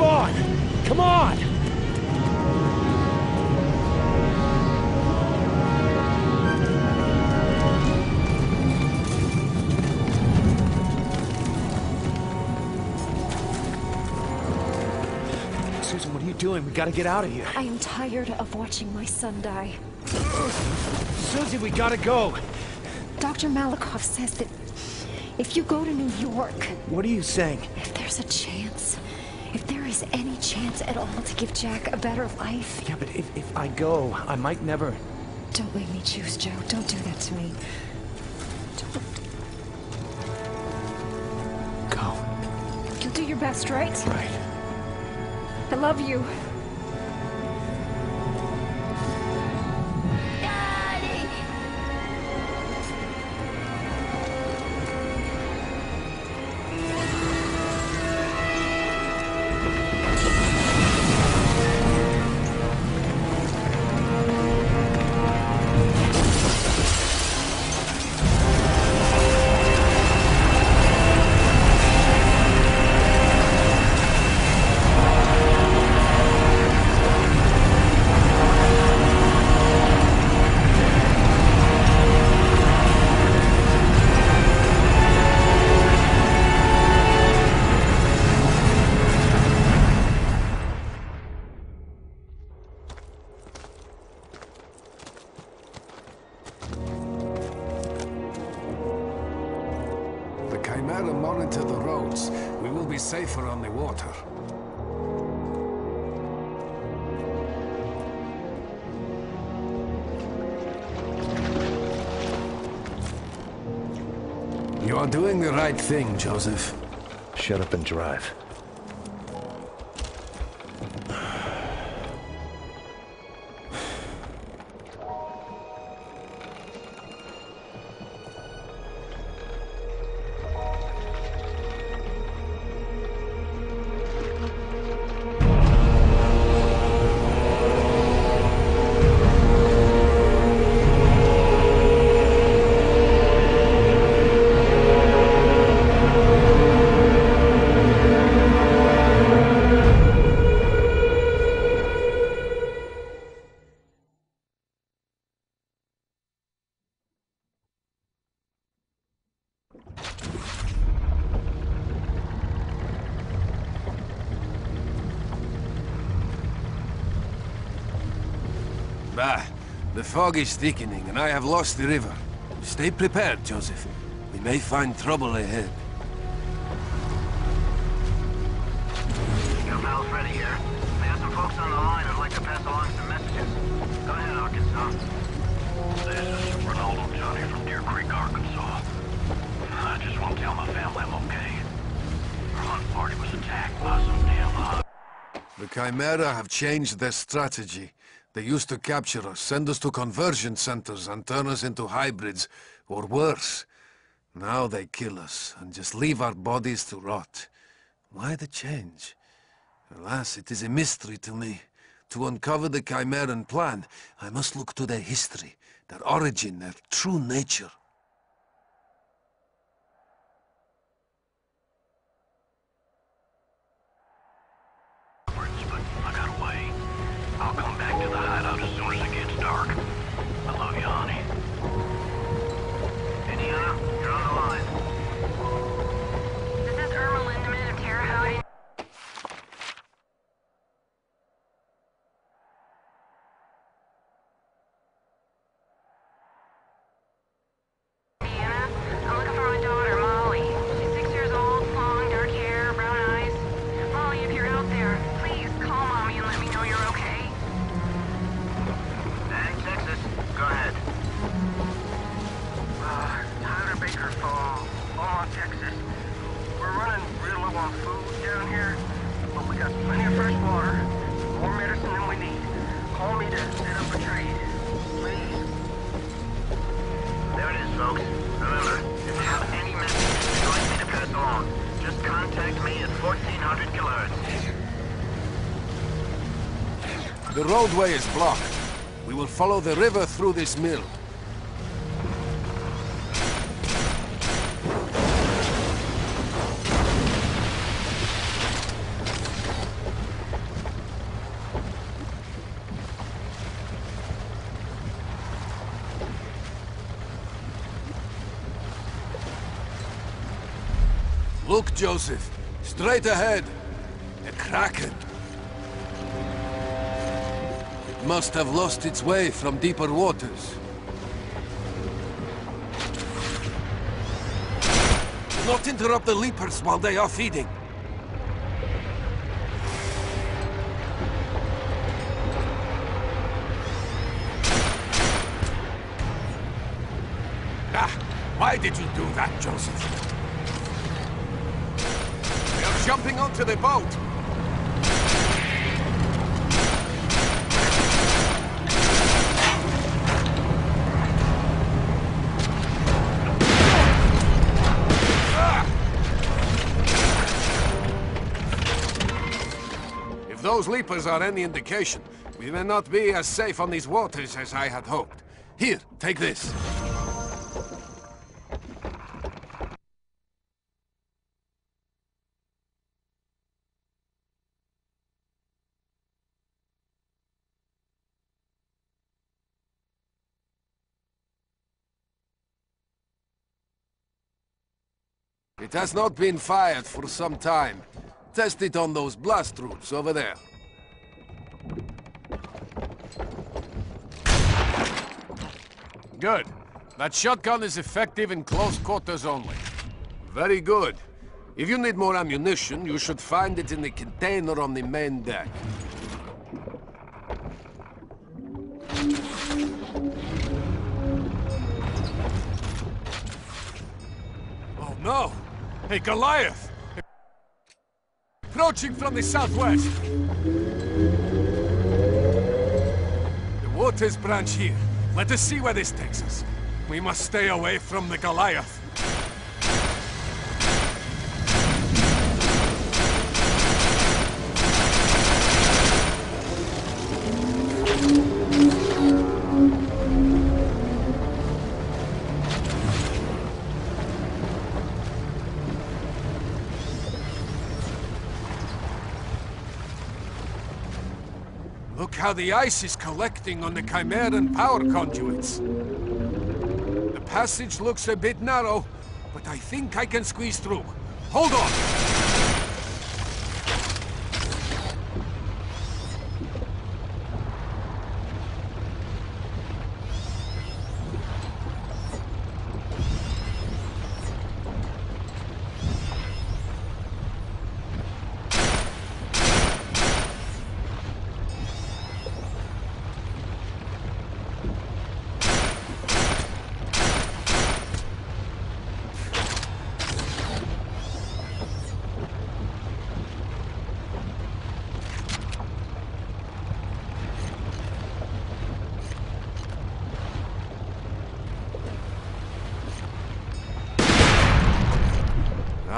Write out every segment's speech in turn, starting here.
Come on! Come on! Susan, what are you doing? We gotta get out of here. I am tired of watching my son die. Susie, we gotta go. Dr. Malikov says that if you go to New York... What are you saying? If there's a chance if there is any chance at all to give Jack a better life, Yeah, but if, if I go, I might never... don't make me choose, Joe. Don't do that to me. Don't. Go. You'll do your best, right? Right. I love you. Chimera monitor the roads. We will be safer on the water. You are doing the right thing, Joseph. Shut up and drive. Fog is thickening and I have lost the river. Stay prepared, Joseph. We may find trouble ahead. Your pal's Freddy here. We have some folks on the line who'd like to pass along some messages. Go ahead, Arkansas. This is Ronaldo Johnny from Deer Creek, Arkansas. I just want to tell my family I'm okay. Our hunt party was attacked by some damn The Chimera have changed their strategy. They used to capture us, send us to conversion centers, and turn us into hybrids, or worse. Now they kill us, and just leave our bodies to rot. Why the change? Alas, it is a mystery to me. To uncover the Chimeran plan, I must look to their history, their origin, their true nature. But we got plenty of fresh water, more medicine than we need. Call me to set up a trade, please. There it is, folks. Remember, if you have any messages you'd like me to pass along, just contact me at 1400 kilohertz. The roadway is blocked. We will follow the river through this mill. Look, Joseph. Straight ahead. A kraken. It must have lost its way from deeper waters. Do not interrupt the leapers while they are feeding. Ah, why did you do that, Joseph? Jumping onto the boat. If those leapers are any indication, we may not be as safe on these waters as I had hoped. Here, take this. It has not been fired for some time. Test it on those blast roofs over there. Good. That shotgun is effective in close quarters only. Very good. If you need more ammunition, you should find it in the container on the main deck. Oh no! A Goliath! Approaching from the southwest! The waters branch here. Let us see where this takes us. We must stay away from the Goliath. Look how the ice is collecting on the Chimeran power conduits. The passage looks a bit narrow, but I think I can squeeze through. Hold on!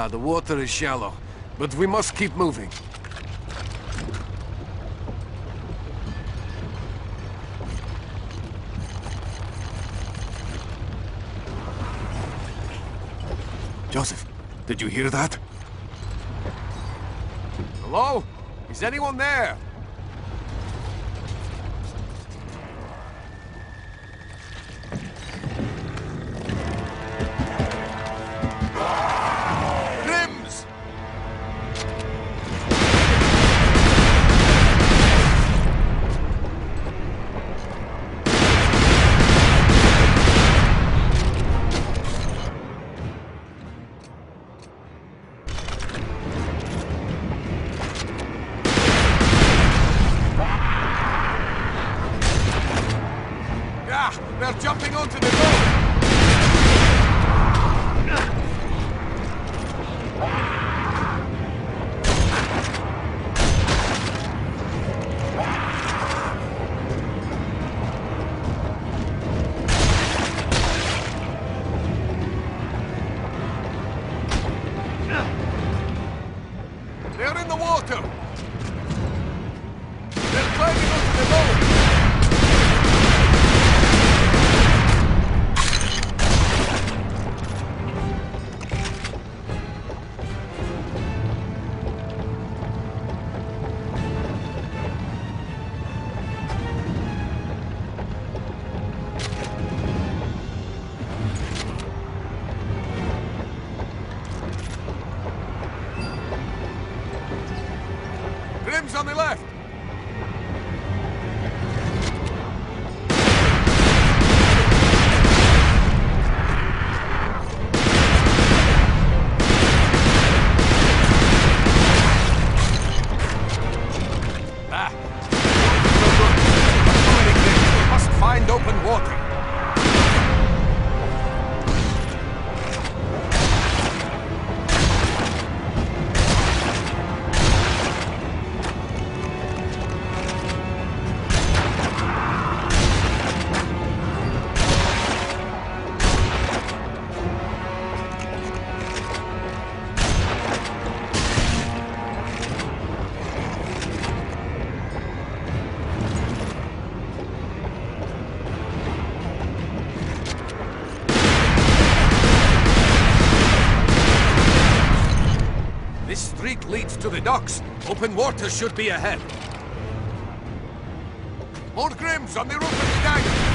Ah, the water is shallow, but we must keep moving. Joseph, did you hear that? Hello? Is anyone there? Grim's on the left! Docks. Open water should be ahead. More Grims on the roof of the diner.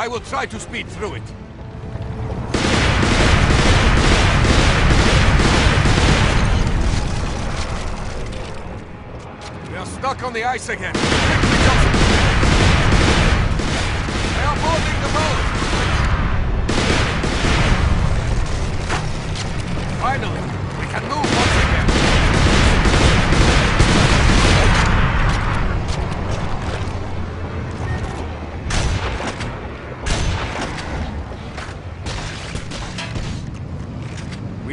I will try to speed through it. We are stuck on the ice again.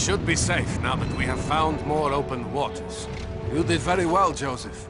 Should be safe now that we have found more open waters. You did very well, Joseph.